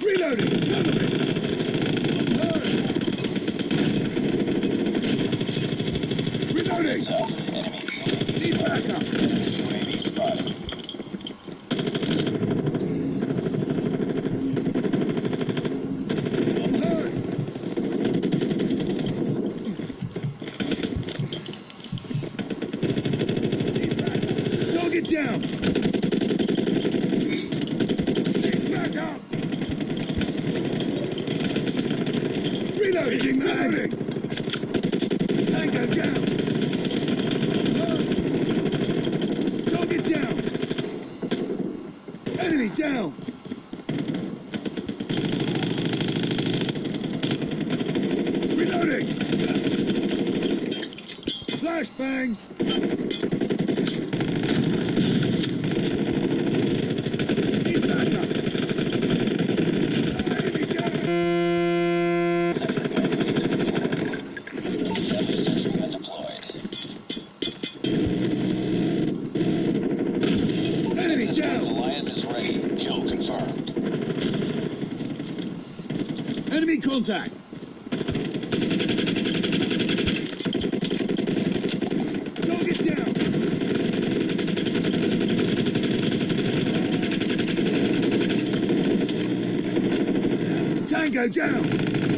Reloading! Reloading! Need backup! UAV spotted. Enemy contact. Target down. Tango down.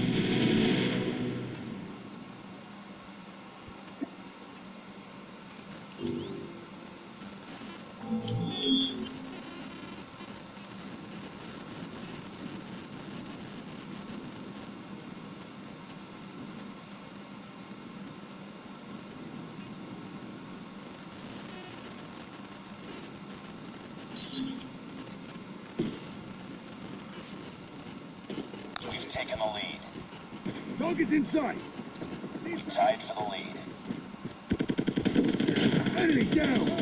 Target's in sight. We've tied for the lead. Enemy down!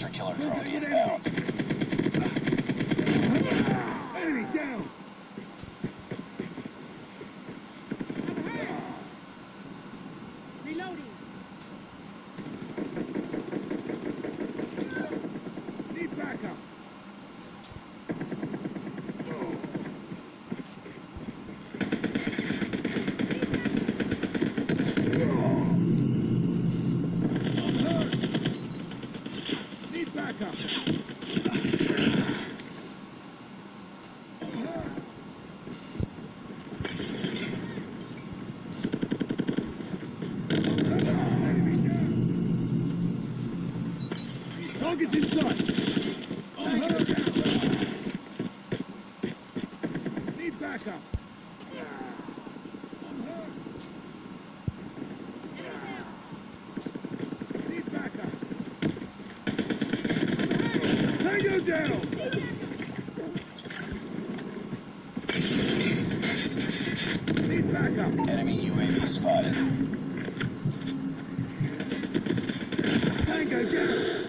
Hunter Killer Drone inbound. Go. Enemy UAV spotted. Tango down.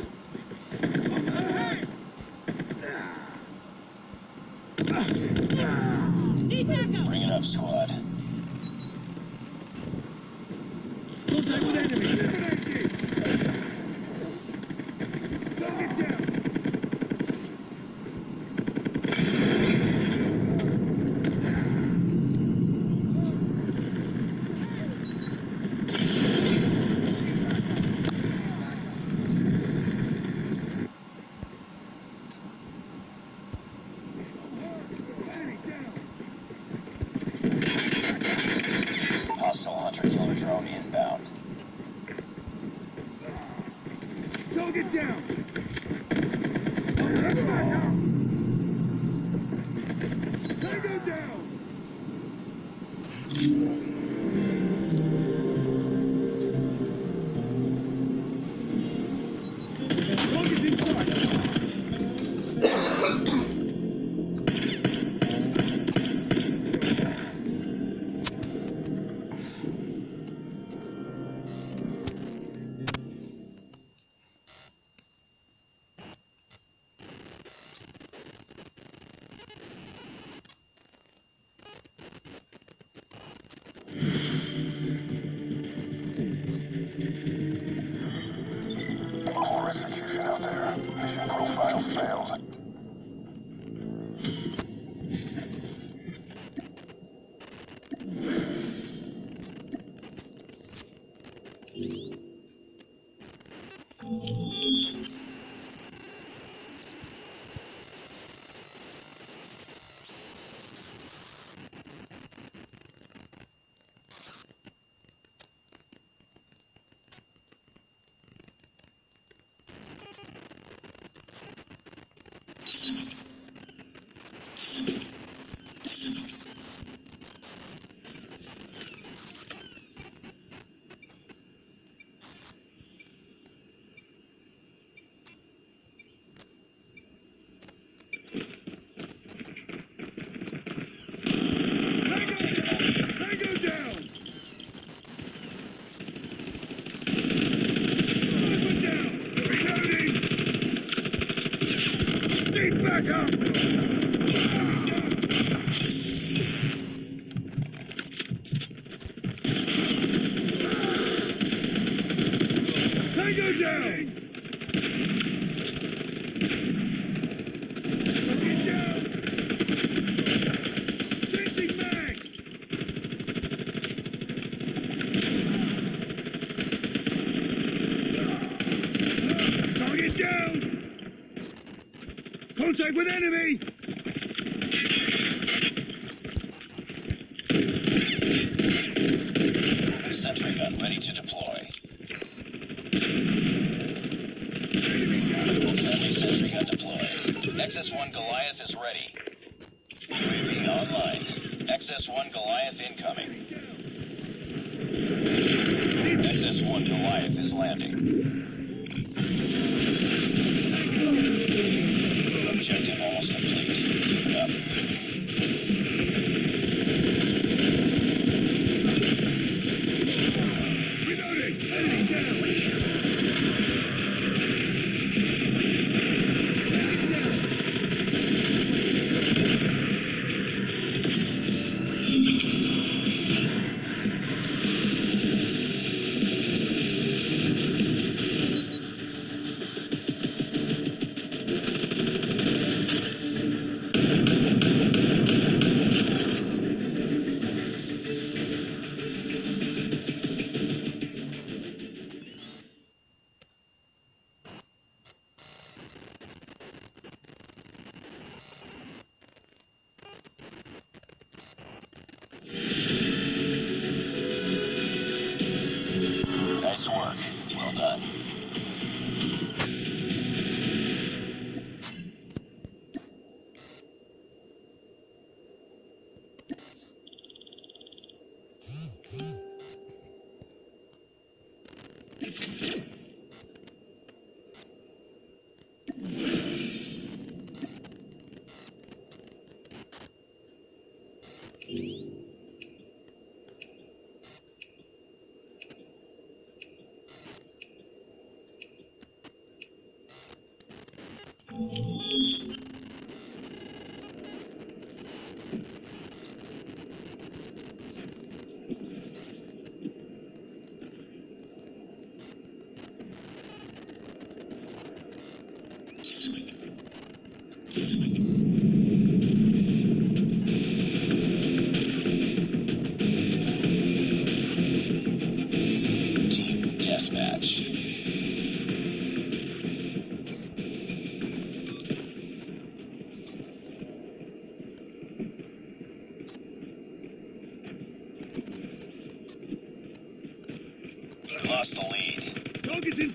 Team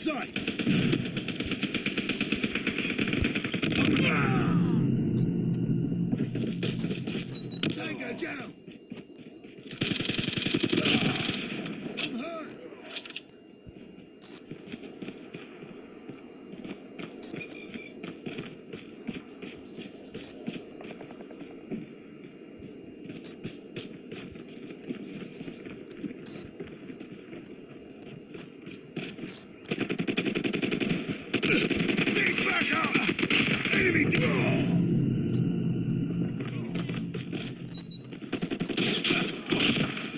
sight! Tango down! I'm hurt! Big back up! Enemy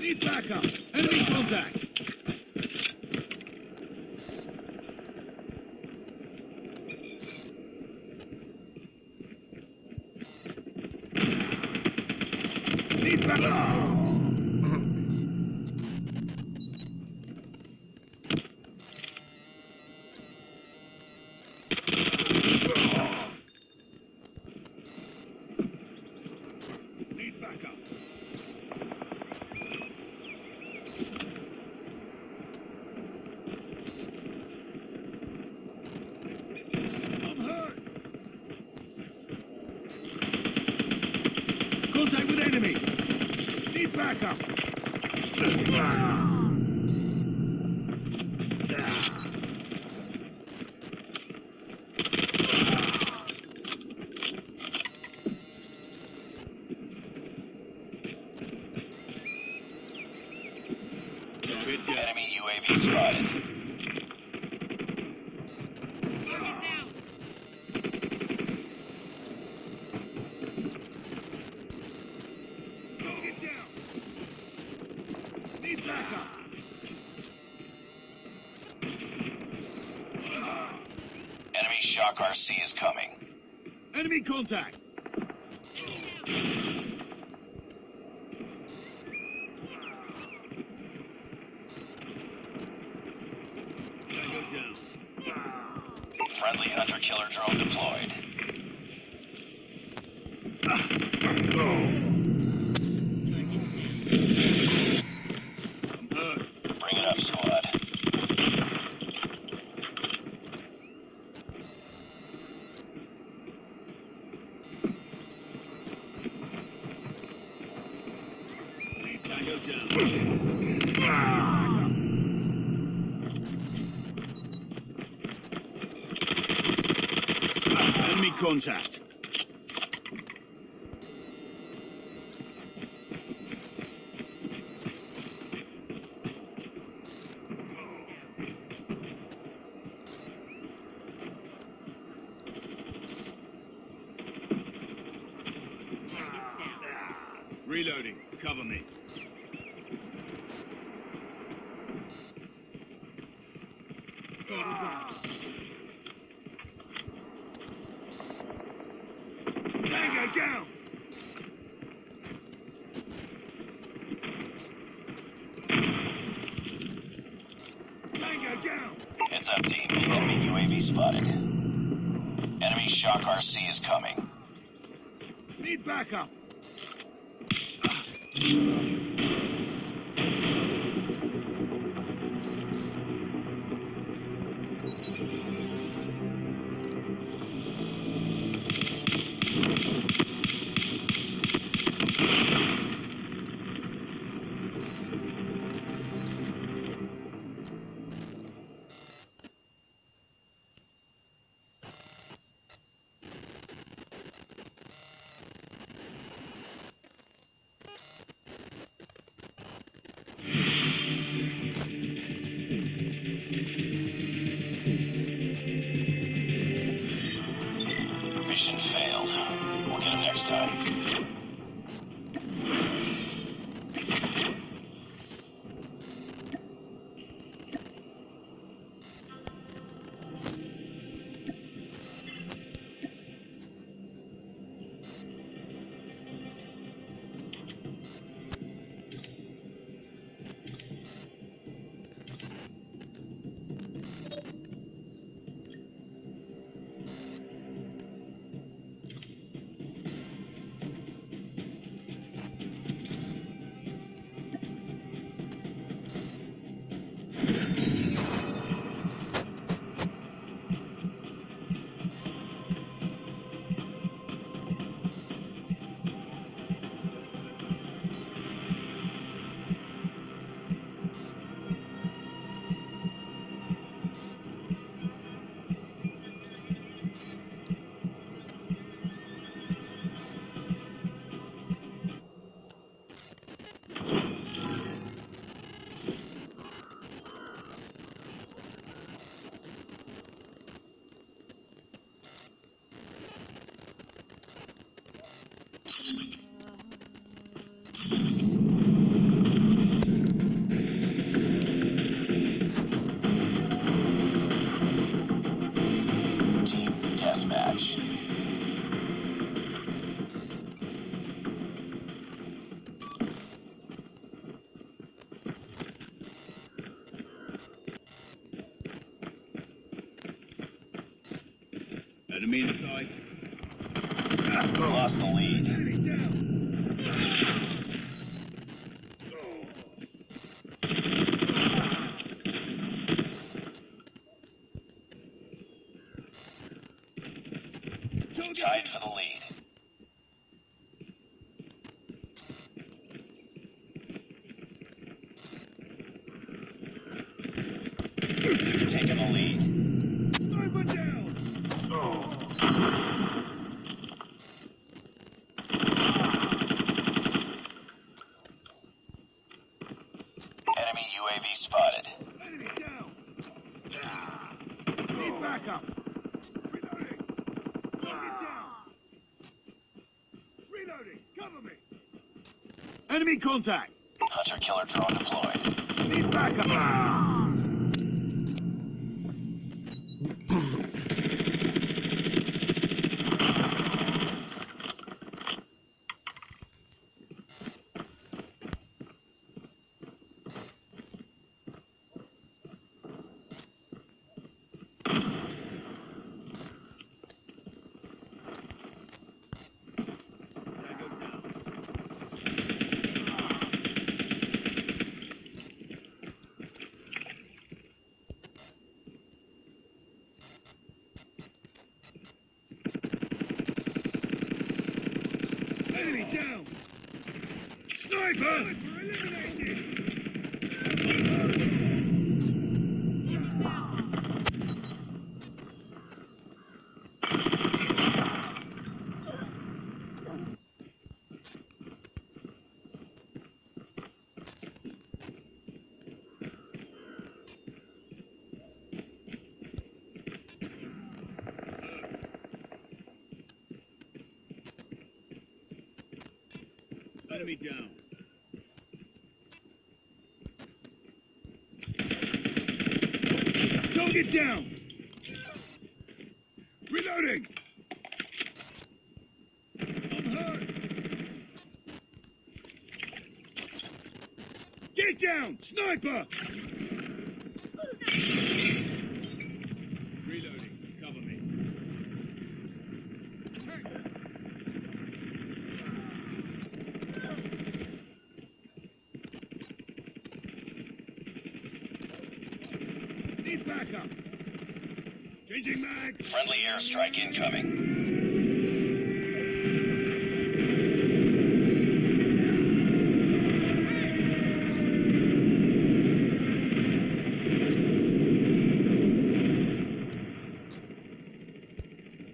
Need backup! Enemy contact! Need backup! Need backup! I'm hurt! Contact with enemy! Need backup! Good job. Enemy UAV spotted. contact! contact. Reloading. Cover me. back up. inside. Lost the lead. Enemy contact! Hunter-killer drone deployed. Need backup! Enemy down. Target down! Reloading! I'm hurt! Get down! Sniper! Reloading. Cover me. Need backup. Changing mag. Friendly airstrike incoming.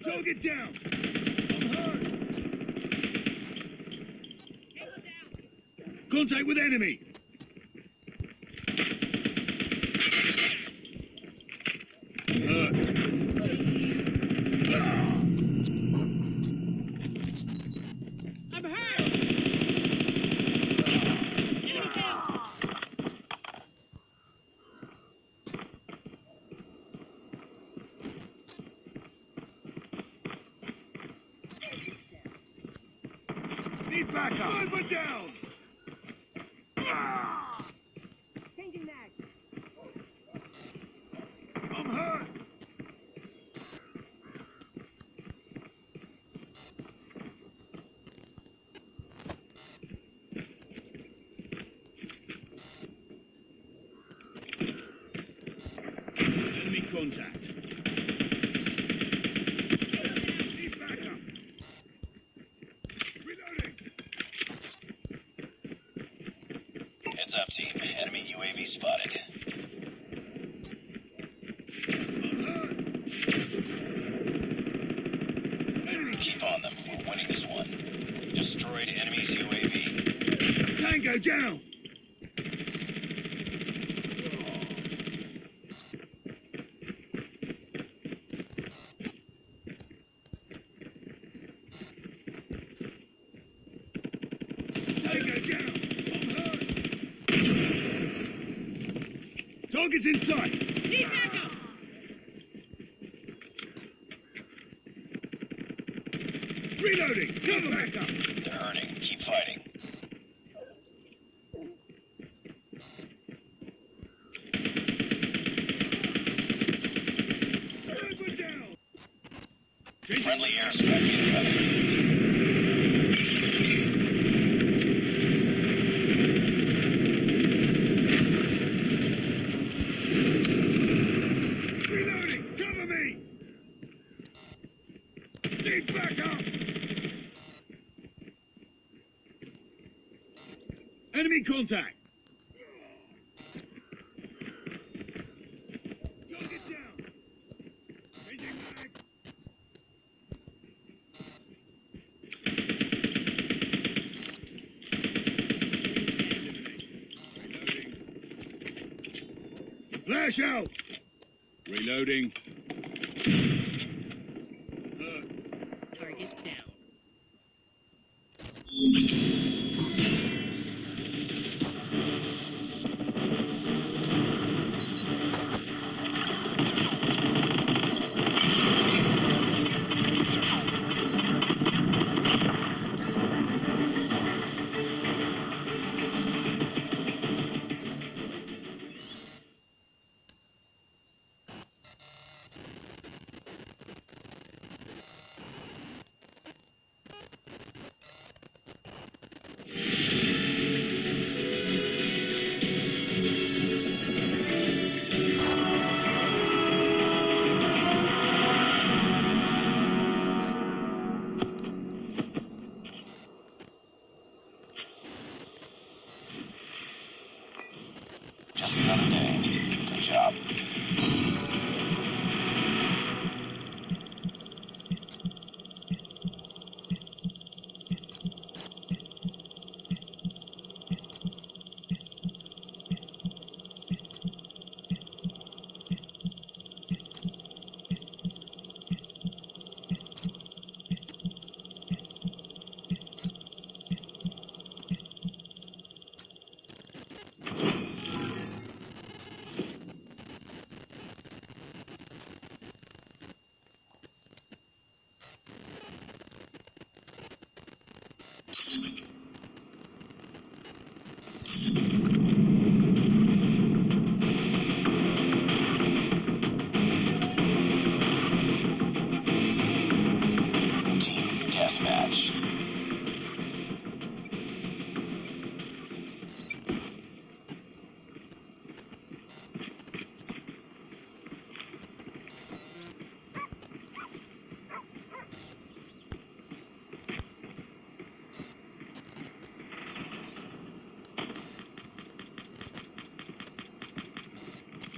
Target down. I'm hurt. Contact with enemy. Hurt. Ah. I'm hurt. Enemy down. Need backup. Sniper down. Ah. Changing mag. I'm hurt. Enemy contact. Need backup. Reloading. Heads up, team. Enemy UAV spotted. Keep on them. We're winning this one. Destroyed enemy's UAV. Tango down. Tango down. I'm hurt. Target's in sight. Need backup. Reloading. Cover back up. They're hurting. Keep fighting. Sniper down. Friendly airstrike incoming. Reloading. Cover me. Need backup. Contact. Flash out. Reloading.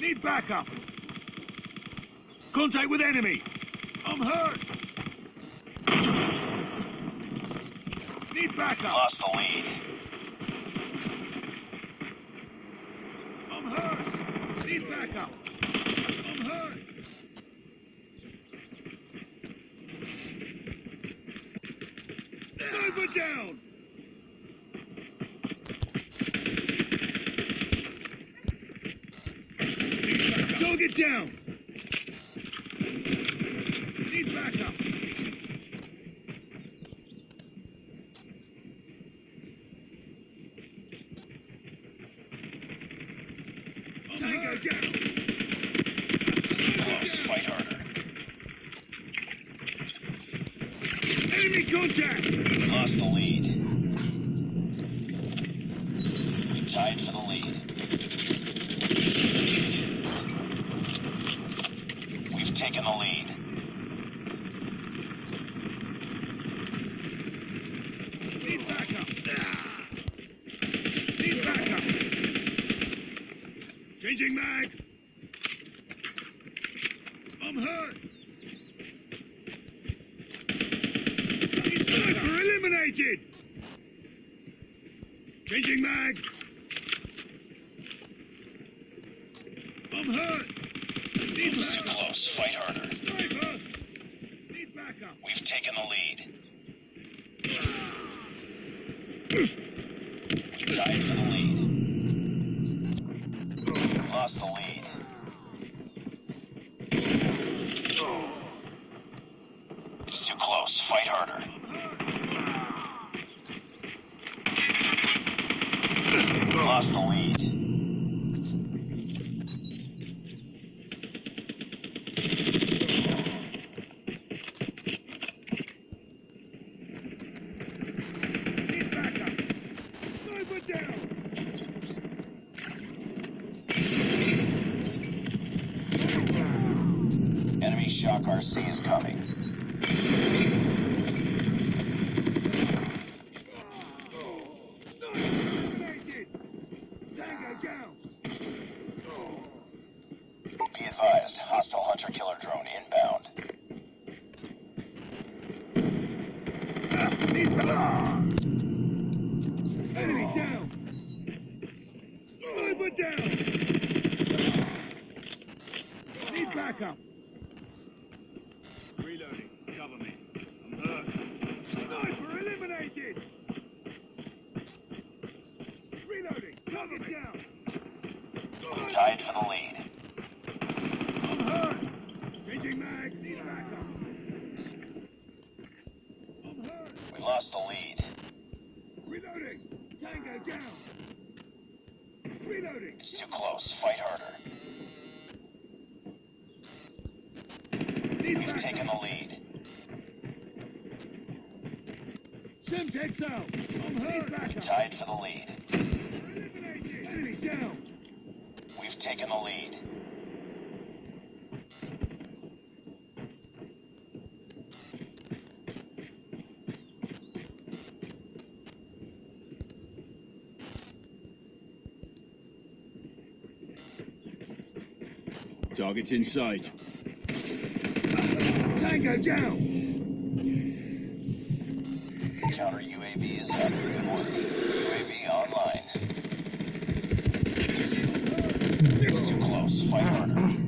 Need backup. Contact with enemy. I'm hurt. Need backup. Lost the lead. I'm hurt. Need backup. I'm hurt. Sniper down. Target down. Need backup. Tango down. Too close. Fight harder. Enemy contact. We lost the lead. We tied for the lead. We've taken the lead. Need backup. Ah. Need backup. Changing mag. I'm hurt. Need Sniper eliminated. Changing mag. I'm hurt. Need It's too backup. close. Fight harder. Sniper. Need backup. We've taken the lead. We tied for the lead. We lost the lead. It's too close. Fight harder. We lost the lead. head. I'm hurt. We're tied for the lead. Enemy down. We've taken the lead. Target's in sight. Tango down! counter UAV is up. Good work. UAV online. It's too close. Fight harder.